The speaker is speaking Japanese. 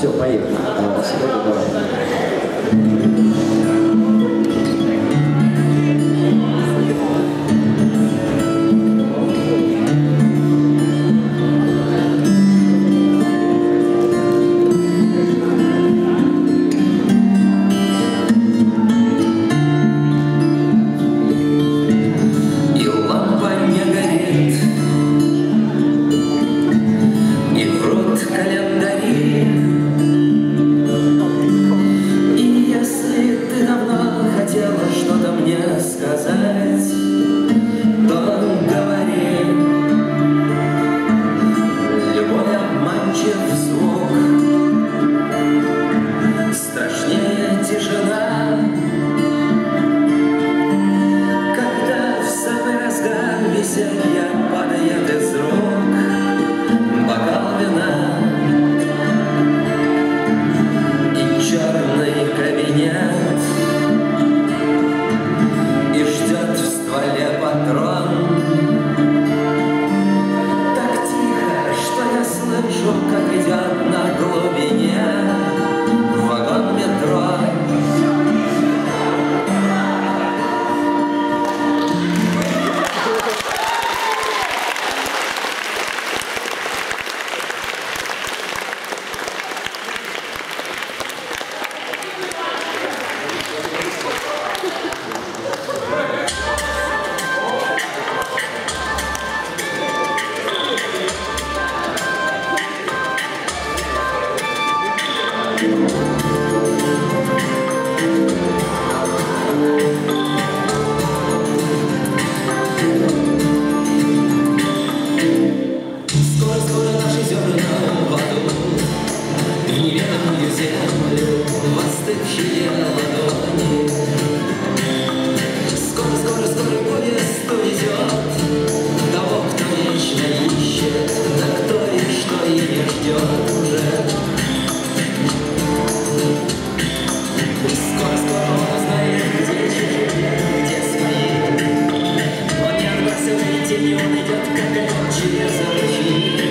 就会有拿到这个。меня найдет, как через архив.